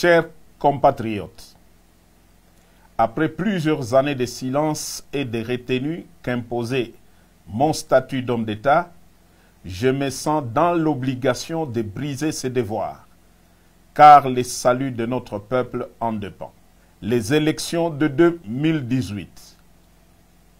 Chers compatriotes, après plusieurs années de silence et de retenue qu'imposait mon statut d'homme d'État, je me sens dans l'obligation de briser ces devoirs, car le salut de notre peuple en dépend. Les élections de 2018,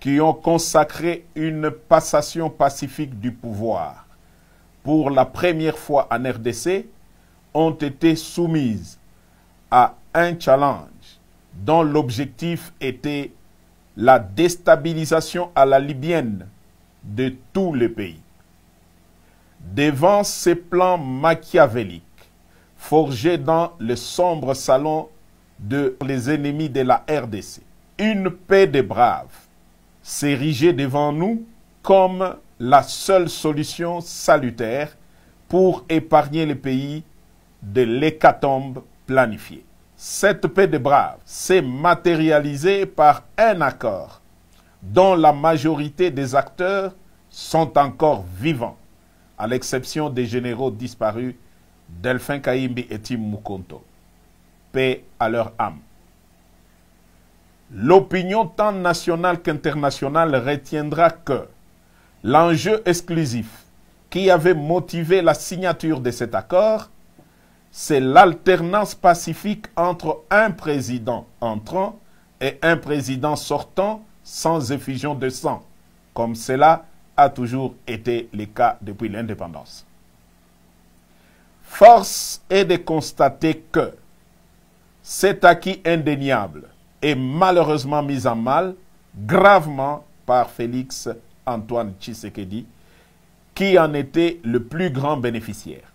qui ont consacré une passation pacifique du pouvoir pour la première fois en RDC, ont été soumises à un challenge dont l'objectif était la déstabilisation à la libyenne de tout le pays. Devant ces plans machiavéliques forgés dans le sombre salon de les ennemis de la RDC, une paix des braves s'érigeait devant nous comme la seule solution salutaire pour épargner le pays de l'hécatombe planifiée. Cette paix des braves s'est matérialisée par un accord dont la majorité des acteurs sont encore vivants, à l'exception des généraux disparus Delphin Kaimbi et Tim Mukonto. Paix à leur âme. L'opinion tant nationale qu'internationale retiendra que l'enjeu exclusif qui avait motivé la signature de cet accord c'est l'alternance pacifique entre un président entrant et un président sortant sans effusion de sang, comme cela a toujours été le cas depuis l'indépendance. Force est de constater que cet acquis indéniable est malheureusement mis en mal gravement par Félix Antoine Tshisekedi, qui en était le plus grand bénéficiaire.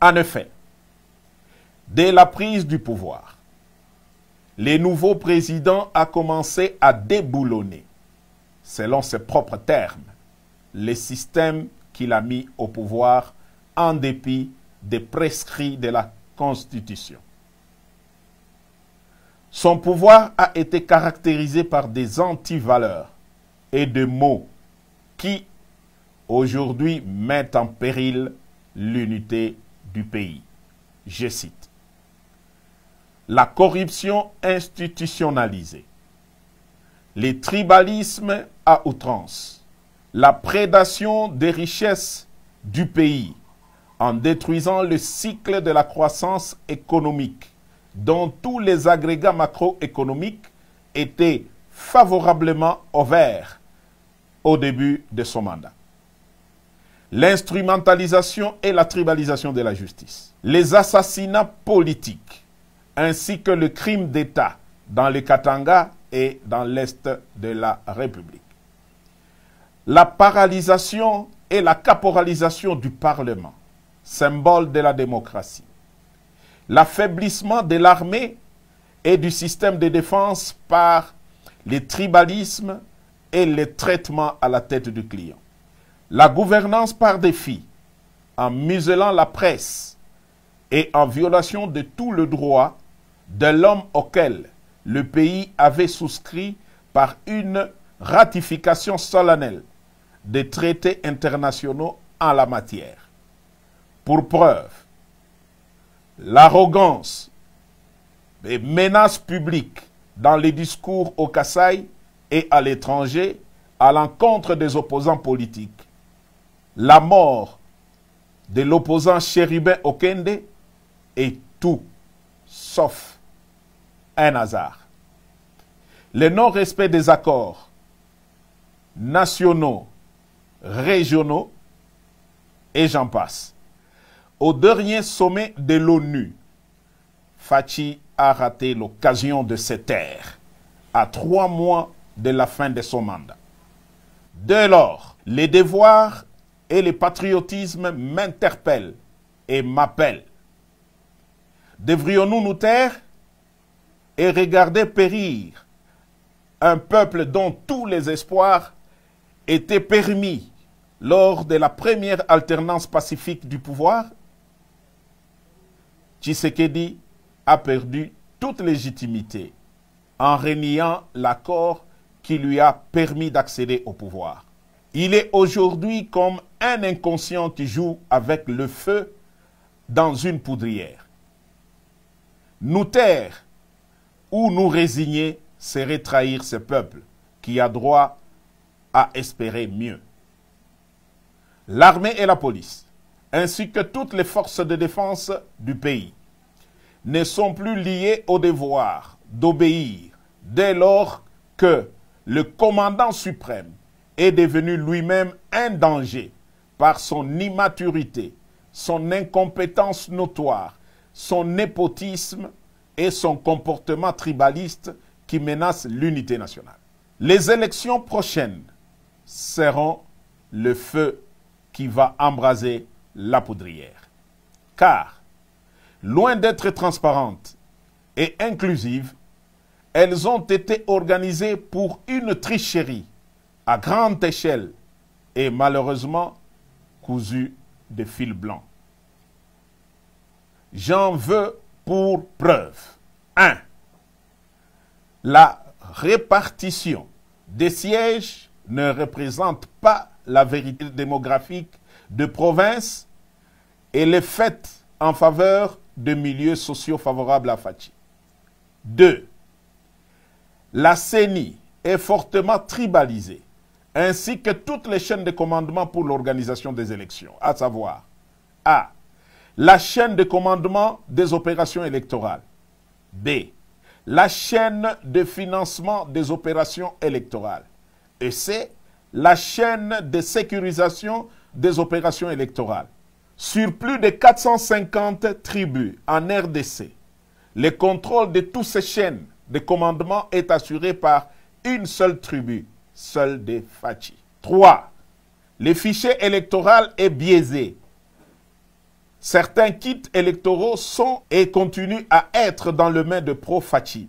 En effet, dès la prise du pouvoir, le nouveau président a commencé à déboulonner, selon ses propres termes, les systèmes qu'il a mis au pouvoir en dépit des prescrits de la Constitution. Son pouvoir a été caractérisé par des antivaleurs et des mots qui, aujourd'hui, mettent en péril l'unité du pays. Je cite. La corruption institutionnalisée, les tribalismes à outrance, la prédation des richesses du pays en détruisant le cycle de la croissance économique dont tous les agrégats macroéconomiques étaient favorablement ouverts au début de son mandat l'instrumentalisation et la tribalisation de la justice, les assassinats politiques, ainsi que le crime d'État dans le Katanga et dans l'Est de la République. La paralysation et la caporalisation du Parlement, symbole de la démocratie. L'affaiblissement de l'armée et du système de défense par les tribalismes et les traitements à la tête du client la gouvernance par défi, en muselant la presse et en violation de tout le droit de l'homme auquel le pays avait souscrit par une ratification solennelle des traités internationaux en la matière. Pour preuve, l'arrogance des menaces publiques dans les discours au Kassai et à l'étranger à l'encontre des opposants politiques la mort de l'opposant chérubin Okende est tout sauf un hasard. Le non-respect des accords nationaux, régionaux, et j'en passe. Au dernier sommet de l'ONU, Fachi a raté l'occasion de se taire à trois mois de la fin de son mandat. Dès lors, les devoirs et le patriotisme m'interpelle et m'appelle. Devrions-nous nous taire et regarder périr un peuple dont tous les espoirs étaient permis lors de la première alternance pacifique du pouvoir? Tshisekedi a perdu toute légitimité en reniant l'accord qui lui a permis d'accéder au pouvoir. Il est aujourd'hui comme un inconscient qui joue avec le feu dans une poudrière. Nous taire ou nous résigner serait trahir ce peuple qui a droit à espérer mieux. L'armée et la police, ainsi que toutes les forces de défense du pays, ne sont plus liées au devoir d'obéir dès lors que le commandant suprême est devenu lui-même un danger par son immaturité, son incompétence notoire, son népotisme et son comportement tribaliste qui menace l'unité nationale. Les élections prochaines seront le feu qui va embraser la poudrière. Car, loin d'être transparentes et inclusives, elles ont été organisées pour une tricherie à grande échelle et malheureusement cousues de fil blanc. J'en veux pour preuve. 1. La répartition des sièges ne représente pas la vérité démographique de province et les faits en faveur de milieux sociaux favorables à Fachi. 2. La CENI est fortement tribalisée, ainsi que toutes les chaînes de commandement pour l'organisation des élections, à savoir A. La chaîne de commandement des opérations électorales. B. La chaîne de financement des opérations électorales. Et C. La chaîne de sécurisation des opérations électorales. Sur plus de 450 tribus en RDC, le contrôle de toutes ces chaînes de commandement est assuré par une seule tribu, seule des Fachi. 3. Le fichier électoral est biaisé. Certains kits électoraux sont et continuent à être dans le main de pro-Fachi,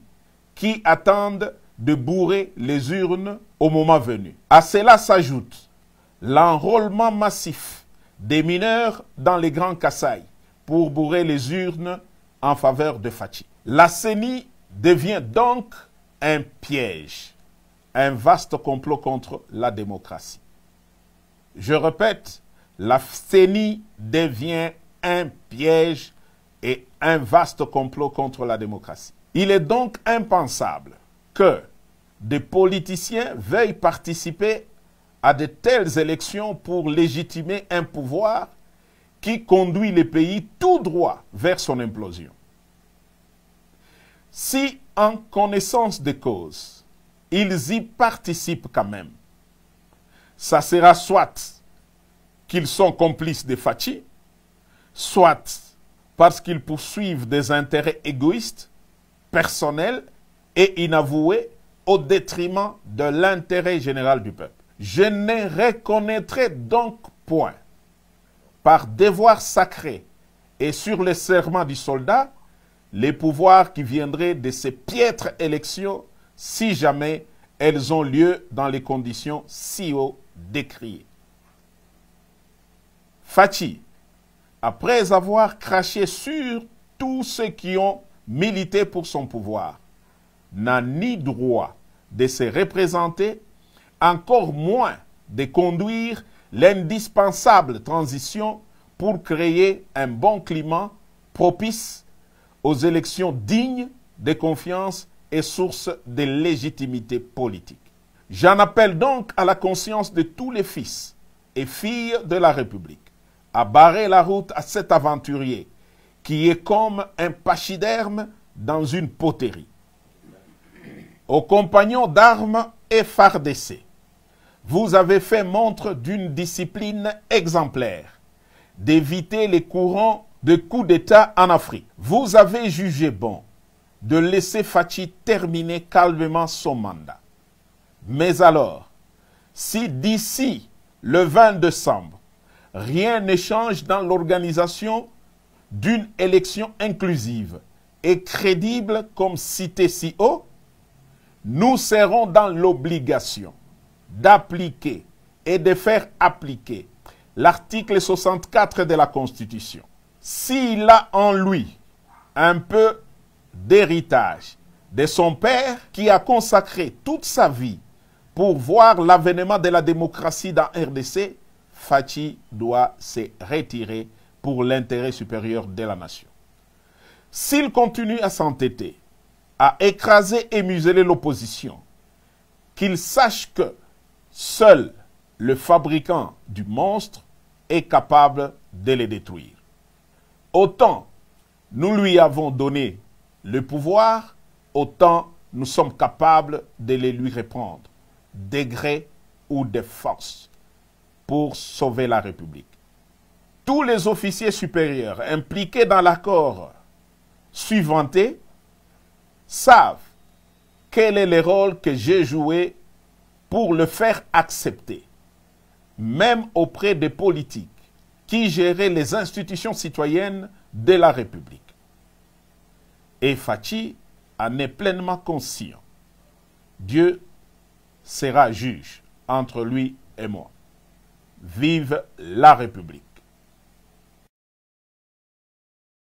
qui attendent de bourrer les urnes au moment venu. À cela s'ajoute l'enrôlement massif des mineurs dans les grands Kassai pour bourrer les urnes en faveur de Fachi. La CENI devient donc un piège, un vaste complot contre la démocratie. Je répète, la CENI devient un piège et un vaste complot contre la démocratie. Il est donc impensable que des politiciens veuillent participer à de telles élections pour légitimer un pouvoir qui conduit le pays tout droit vers son implosion. Si, en connaissance de cause, ils y participent quand même, ça sera soit qu'ils sont complices de Fachi, soit parce qu'ils poursuivent des intérêts égoïstes, personnels et inavoués au détriment de l'intérêt général du peuple. Je ne reconnaîtrai donc point, par devoir sacré et sur le serment du soldat, les pouvoirs qui viendraient de ces piètres élections si jamais elles ont lieu dans les conditions si haut décriées. Fachi, après avoir craché sur tous ceux qui ont milité pour son pouvoir, n'a ni droit de se représenter, encore moins de conduire l'indispensable transition pour créer un bon climat propice aux élections dignes de confiance et source de légitimité politique. J'en appelle donc à la conscience de tous les fils et filles de la République à barrer la route à cet aventurier qui est comme un pachyderme dans une poterie. Aux compagnons d'armes effardessés, vous avez fait montre d'une discipline exemplaire, d'éviter les courants de coups d'État en Afrique. Vous avez jugé bon de laisser Fachi terminer calmement son mandat. Mais alors, si d'ici le 20 décembre, rien ne change dans l'organisation d'une élection inclusive et crédible comme cité si haut, nous serons dans l'obligation d'appliquer et de faire appliquer l'article 64 de la Constitution s'il a en lui un peu d'héritage de son père qui a consacré toute sa vie pour voir l'avènement de la démocratie dans RDC, Fachi doit se retirer pour l'intérêt supérieur de la nation. S'il continue à s'entêter, à écraser et museler l'opposition, qu'il sache que seul le fabricant du monstre est capable de les détruire. Autant nous lui avons donné le pouvoir, autant nous sommes capables de les lui reprendre, des gré ou de force, pour sauver la République. Tous les officiers supérieurs impliqués dans l'accord suivanté savent quel est le rôle que j'ai joué pour le faire accepter, même auprès des politiques qui géraient les institutions citoyennes de la République. Et Fachi en est pleinement conscient. Dieu sera juge entre lui et moi. Vive la République.